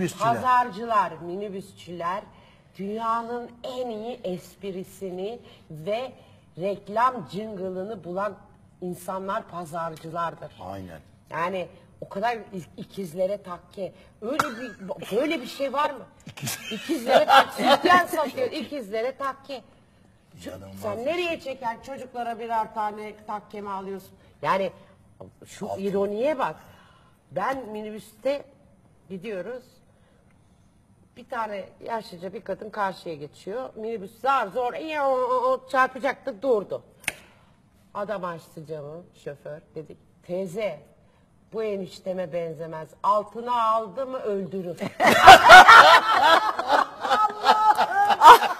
Minibüsçüler. pazarcılar, minibüsçüler dünyanın en iyi esprisini ve reklam cıngılını bulan insanlar pazarcılardır. Aynen. Yani o kadar ikizlere takke. Öyle bir böyle bir şey var mı? İkizlere takke. Satıyor ikizlere takke. İnanılmaz sen nereye çeken çocuklara birer tane takke mi alıyorsun? Yani şu ironiye bak. Ben minibüste gidiyoruz. Bir tane yaşlıca bir kadın karşıya geçiyor. Minibüs zar zor "Yoo!" çarpacaktı durdu. Adam açtı camı şoför dedi teyze bu enişteme benzemez. Altına aldı mı öldürür.